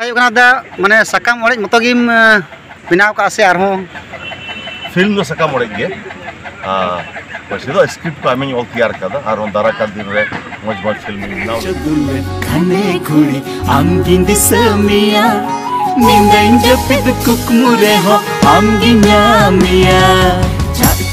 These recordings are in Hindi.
माने सकाम ओड़े मतो गिम बनाव का से आरो फ़िल्म दो सकाम ओड़े गे आ वैसे तो स्क्रिप्ट को आमिन ऑल तैयार कर और दारा का दिन रे मौज मौज फ़िल्म बनाओ खने घुड़ी आमगिन दिसमिया निंदाइन जपिद कुकमुरे हो आमगिन नामिया चाचा दुलड़े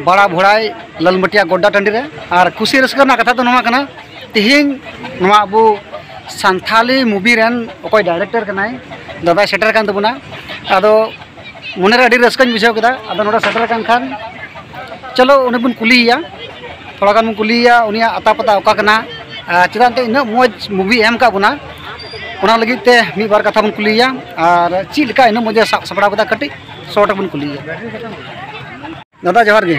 बड़ा भोड़ाई, ललमटिया गोड्डा टंडी रे और खुशी रसका कथा तो नवा कना। अब सानी मुवी संथाली रेन डायरेक्टर कनाय दादा सेटर कान तबना अद मन रे बुझे अब बुझाव सेटर कान खान। चलो, उन्हें बन कुलिया थोड़ा कान कुलिया आता पता अका चेदा इन मज इना मूवी एम का बुना। उना बार कथा बन कुलिया और इन मज़े सापड़ा कटी शॉर्ट बन कुलिया दादा जोहार गे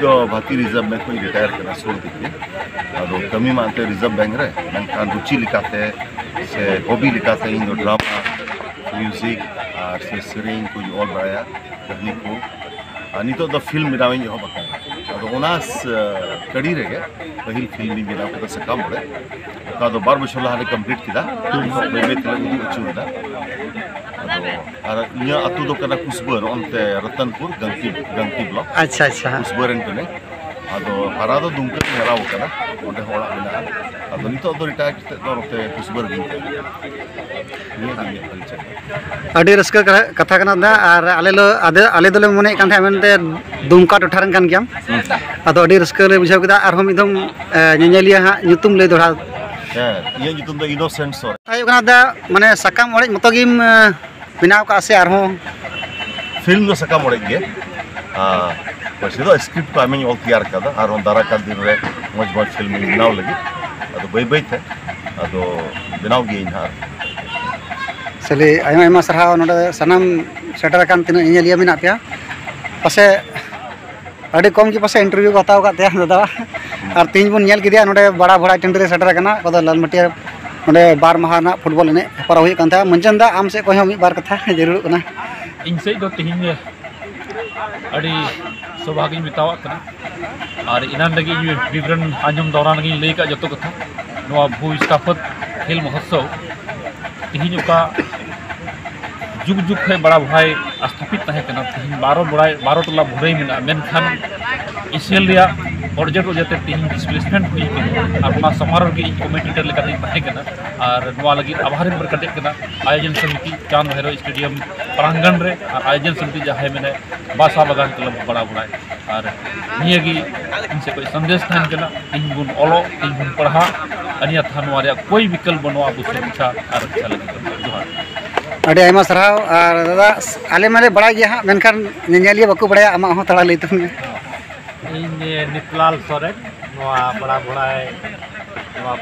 जो भारतीय रिज़र्व बैंक को रिटायर करना छोड़ दीजिए और कमी मानते रिज़र्व बैंक रे मेनखान रुचि लिखाते से हॉबी लिखाते इन ड्रामा म्यूज़िक और से सेरिंग को ऑल बढ़ाया करने को नित फ़िल्म मेरा कड़ी रे पहल फ़िल्म मेरा पे सकाम बार बच्चों हाल कंप्लीट किया। अतुदा कुसबर अनते रतनपुर गंगती ब्लॉक। अच्छा अच्छा। कुसबर कुसबरें ado harado dunka merau kana onde hola bina ado nito tuh rita kite toro tuh pusbar dunka nia ini kalicha ade reska kata kana da ara ale lo ade ale dole mone kan te amente dunka to taran kan kiam ado ade reska le bisa kita arhom idom nyanyi lihat ha nyutum le dora iya nyutum da innocent so ayo kana da mane sakam ore motogim bina ka ase arhom film no sakam ore ge script को आमी तैयार और दारा दिन मज़ मज़ फ़िल्म बनाव लगे अब बै बैठे अब बनाव गए सली सारा ना सामान सेटर तेनालीय मे पे पासे कम पास इंटरव्यू को हतव कहते दादा और तीन बोल के ना बड़ा भड़ा टेंडे सेटर लालमाटिया ना बार महा फुटबल एने पर मंजन दा आम सब बार कथा ज़रूर इन सब तेज ᱥᱳᱵᱷᱟᱜᱤᱧ ᱢᱮᱛᱟᱣᱟᱜ ᱠᱟᱱᱟ ᱟᱨ ᱤᱱᱟᱱ ᱞᱟᱹᱜᱤᱫ ᱤᱧ ᱵᱤᱵᱨᱚᱱ ᱟᱸᱡᱚᱢ ᱫᱚᱨᱟᱱ ᱞᱟᱹᱜᱤᱫ ᱞᱟᱹᱭ ᱠᱟᱜ ᱡᱚᱛᱚ ᱠᱟᱛᱷᱟ ᱱᱚᱣᱟ ᱵᱷᱩ ᱥᱛᱷᱟᱯᱚᱛ ᱠᱷᱮᱞ ᱢᱚᱦᱳᱛᱥᱚᱵ ᱛᱮᱦᱮᱧ ᱚᱠᱟ जुग जुग खै बड़ा भाई स्थापित तहे कना तिहिन बारो बड़ाई बारो टोला भुरई मेना मेनखान प्रोजेक्ट वजह तीन डिसप्लेसमेंट हुई अपना समारोह के कमेटीटर और आभार कटे आयोजन समिति चाँद भैरव स्टेडियम प्रांगण रे और आयोजन समिति जहाँ मेरे बासा बगान क्लब बड़ा बड़ा और निये संदेश तीन बन अल तीन बन पढ़ा अनियथा कोई विकल्प बनवा बस इच्छा और अच्छा जोहर अरे आम सारा और दादा आलेमे बड़ा गया हाँ मेखान बाकू बड़ा आम थोड़ा लैत इन ये निपलाल सोरेन बड़ा बड़ा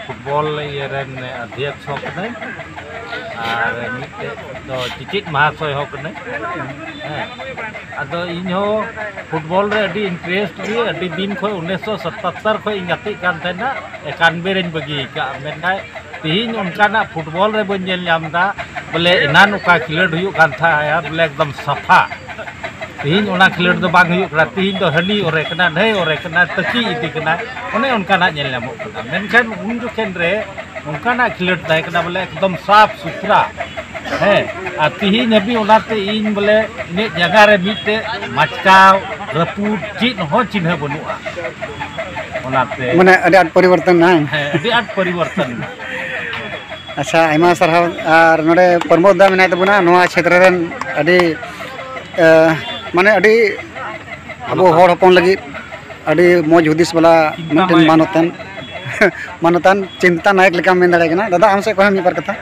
फुटबॉल ये अध्यक्ष होकने तो हाँ, और तो चिचित महाशय होकने अदो इन फुटबॉल रे इंटरेस्ट भी अभी दिन खो 1977 खो इन गति कान तेना 91 बगी का तीन उनका फुटबॉल रे बन बोले इनान का खिलाड़ी हुयो था बोले एकदम सफ़ा। तीन ओना खिलोड़ दो तो हनी और एकना और तकी इति उनका उन जो केन रे उनका बोले एकदम साफ़ सुथरा है आ तीन इन बोले इन जगह मीटे मिते मचकाव रपूट चीन हो चिन्ह बनुआ मैं आट परिवर्तन ना है आट परिवर्तन अच्छा आयमा सारा और नोडे प्रमोद दा मेना क्षेत्र माने अब हम लगी मज़ हूद वाला मानतान। मानतान चिंता नायक लेकिन मैं दाड़े दादा आम सब मीबार कथा।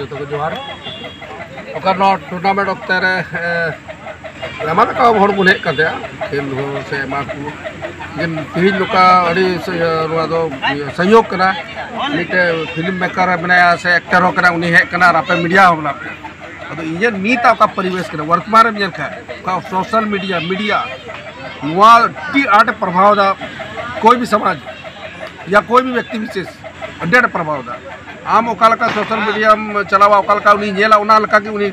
जो जोहार। टूर्नामेंट वक्त नामा लेकिन से जिन तीन तेज फ़िल्म मेकर मे से एक्टर उन्नी हेकना रापे मीडिया हो इंजन नीत परिवेश वर्तमान खा करता हूँ सोशल मीडिया मीडिया वहाँ टी आठ प्रभाव दा कोई भी समाज या कोई भी व्यक्ति विशेष डेड प्रभाव दा। आम ओकालका सोशल मीडिया चलावा ओकालका उन्हीं जेला उन्हें हल्का की उन्हीं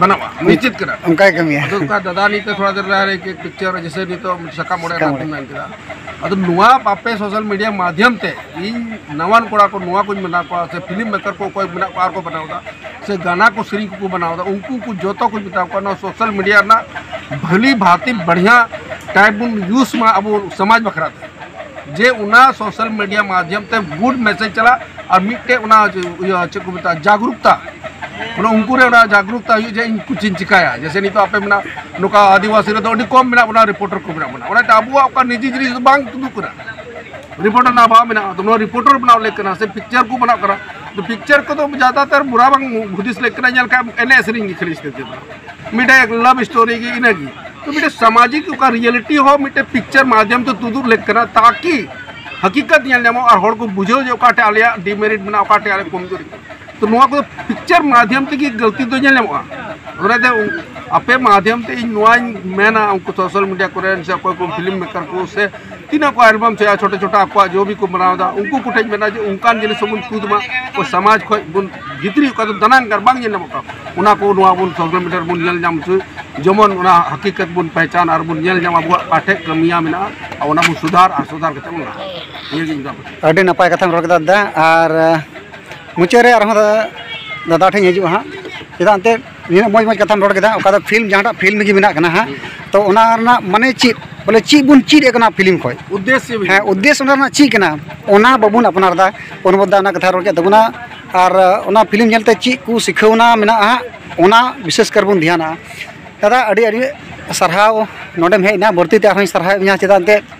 बनावा निश्चित करा। उनका कमी है। तो उसका दादा नहीं तो थोड़ा देर रहा है कि पिक्चर जैसे नहीं तो सका मोड़े ना अदो नुआ बापे सोशल मीडिया माध्यम ते इन नवान कोड़ा को कुछ बना को से फ़िल्म मेकर को कोई बना पार को बनावदा से गाना को श्री को बनावदा उनको कुछ जो तो कुछ बताओ को ना सोशल मीडिया ना भली भांति बढ़िया टाइप बुन यूज़ में अब समाज बखरा थे जे उना सोशल मीडिया माध्यम ते गुड मैसेज चला और मिट्टे उना को जागरूकता ᱚᱱᱟ ᱩᱱᱠᱩ ᱨᱮ ᱚᱱᱟ ᱡᱟᱜᱽᱨᱩᱠᱛᱟ ᱦᱩᱭᱩᱜ ᱡᱮ ᱤᱧ ᱠᱩᱪᱤᱧ ᱪᱤᱠᱟᱭᱟ ᱡᱮᱥᱮ ᱱᱤᱛᱚᱜ ᱟᱯᱮ ᱢᱮᱱᱟᱜ ᱱᱚᱝᱠᱟ ᱟᱹᱫᱤᱵᱟᱹᱥᱤ ᱨᱮᱫᱚ ᱟᱹᱰᱤ ᱠᱚᱢ ᱢᱮᱱᱟᱜ ᱵᱚᱱᱟ ᱨᱤᱯᱳᱴᱟᱨ ᱠᱚ ᱢᱮᱱᱟᱜ ᱵᱚᱱᱟ ᱚᱱᱟᱛᱮ ᱟᱵᱚᱣᱟᱜ ᱚᱠᱟ ᱱᱤᱡᱤ ᱡᱤᱱᱤᱥ ᱫᱚ ᱵᱟᱝ ᱛᱩᱫᱩᱜ ᱠᱟᱱᱟ रिपोर्टर ना भाव मेना तो रिपोर्टर बनाव लेक कना से पिक्चर को बनाव करा तो पिक्चर को तो ज्यादातर बुरा बंग हुदिस लेक कना जल का एने सरिंग की खरीद करते थे मिटे एक लव स्टोरी की इने की तो मिटे सामाजिक का रियलिटी हो मिटे पिक्चर माध्यम तो तुदुर लेक कना ताकि हकीकत ᱧᱮᱞ ᱧᱟᱢᱚᱜ ᱟᱨ ᱦᱚᱲ ᱠᱚ ᱵᱩᱡᱷᱟᱹᱣ ᱡᱮ ᱚᱠᱟᱴᱟᱜ ᱟᱞᱮᱭᱟᱜ ᱰᱤᱢᱮᱨᱤᱴ तो को पिक्चर माध्यम तक गलती तो नेमोगे माध्यम मेना उनको सोशल मीडिया को से को फ़िल्म मेकर को से तीना को एलबम से छोटे छोटा आपको जो भी को बनादा उनको कोटे मेना जो उनकान जिनसे बन कूदमा और समाज खो बन जितरी का तो कर बांग उना को नुआ बन सोशल मीडिया बन नेल जाम छु जमन उना हकीकत बन पहचान और बन नेल जाम पाठे कमिया मेना और उना बन सुधार और सुधार के चलना ये ज़िंदा अडी नपाय रोकदा दा और मुचादे दादा ठीक हजू हाँ चाहते नीन मज़ मज़ कथा रोड का फ़िल्म जहाँ फ़िल्म की मेना हाँ तो मानने चीज़ बोले चीज़ बन चीना फ़िल्म खो उद्देश्य हाँ उद्देश्य चीना बाबन अपना दा अनुबदा कथा रोड कितना और फ़िल्म जलते चीज़ को शिखना मेना हाँ विशेषकर बन ध्यान दादा अभी सारा नोम हेना भर्ती सारा चाहते हैं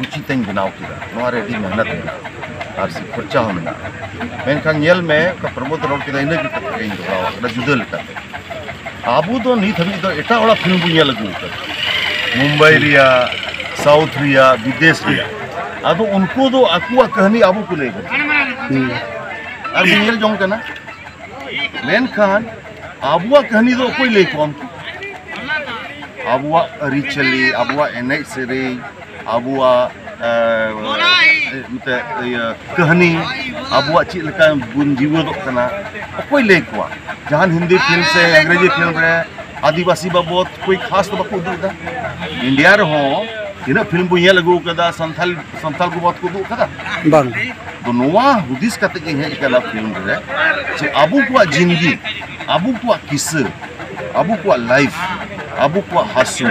गुची तीन बनाव की मेहनत खर्चा में मेलमे प्रमोद रोड के इन पत्रकें जुदा अब नीत हमी एट फ़िल्म बोलते मुंबई साउथ विदेश अब उनको दो कहानी अब को लेल जो लेकिन अब कहानी। अब आरी चाली अब एन से मते कहानी आबुआ चीज़ लका बुन जीवदो कना कोई ले कुआ जहाँ हिंदी फ़िल्म से अंग्रेज़ी फ़िल्म रे आदिवासी बाबत कोई खास तो बाको उदुदा इंडिया रे तीना फ़िल्म बो ये लगू कदा संथाल संथाल को बात को दु कदा bang. तो नोआ हुदिस कते के हे इकला फ़िल्म रे को ज़िंदगी को को लाइफ को हासु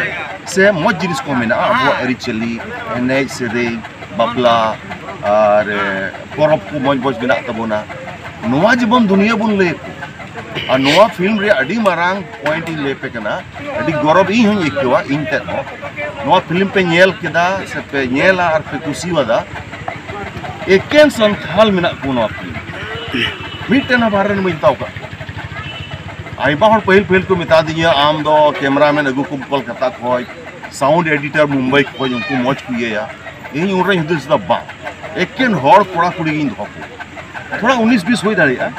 से मज जिनिस को मेना आबु अरिचली एने सेरे बाबला और परब को मज मज बिना तबोना नोआ जीवन दुनिया बुन ले और फ़िल्म रे पॉइंट ले पे कना अडी गौरव इ हूँ इकवा इन ते नोआ फ़िल्म पे नेल केदा से पे नेला और पे कुसी वादा। एकेन संथाल मेना फ़िल्म। मिटना बारे में ताव का। पहिल पहिल को मिता दिया, आम दो, कैमरामैन अगु को कोलकाता खोय साउंड एडिटर मुंबई खोय उनको मौज कुए या इन उनरे हिदस दा बा एकेन हर कोड़ा कुड़ी धोको थोड़ा 19 20 होई दाड़िया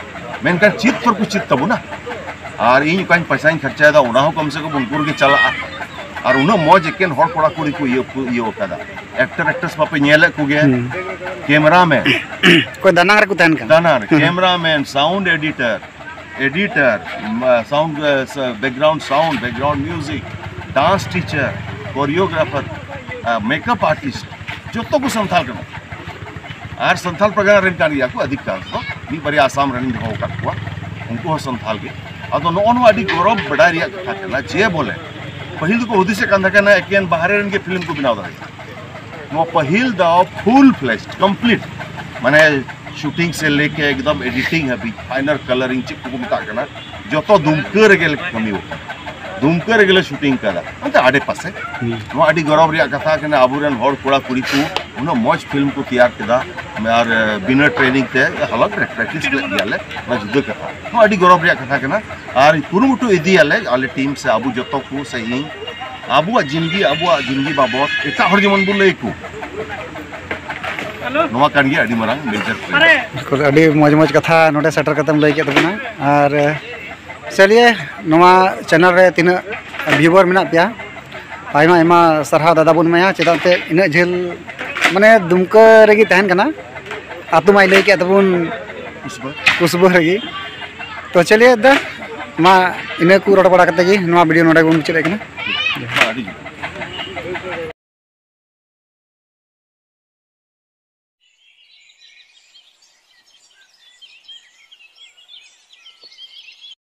मेनकान चित पर कुछ चित तबो ना। और इन काइन पैसा खर्चा दा उना हो कम से कम उनको के चला। और उना मौज हर कोड़ा कुड़ी को एक्टर एक्ट्रेस बापे नेले को re ko tahan kan Danar, cameraman, sound editor, editor, m- uh, sound, uh, s- background sound, को रेन कान को अधिक कान तो नी बरी आसाम रनिंग हो का हुआ, उनको हो संथाल के। अदो नो नो अडी गौरव बड़ा रिया कथा करना, जे बोले। पहिल को कांदा करना एकेन बाहर रन के फ़िल्म को बनाव दाई नो पहिल दाव फुल फ्लैश, कंप्लीट। माने शूटिंग से लेके एकदम एडिटिंग है फाइनल कलरिंग चिक को मता करना, जो तो दुमकर गेल कमी हो। दुमका रे शूटिंग आड़े पासे। हम्म। आड़ी गौरव कथा कि अब कड़ा कुड़ी को उन्होंने मज़ फ़िल्म को तैयार किया। और बिना ट्रेनिंग ते हालत प्रैक्टिस जुदा कथा। आड़ी गौरव कथा कि और कुरुटो इदीयाले आले टीम से अब जो को सही अब ज़िंदगी अब ज़िंदगी बाबद एट जेमन बो लैको मेजर मज़ मज़ कथा नोड़े सेटर कतम लैके तबना तो और चलिए चैनल रे तीना व्यूवर मेना पे आयमा आयमा दादा बन मैं चेदाते इना झेल, माने दुमका रेगी तहन कना। आतु माई लेके तबुन तो चलिए दा, मा इने बड़ा करते गी नवा वीडियो नोडे बुन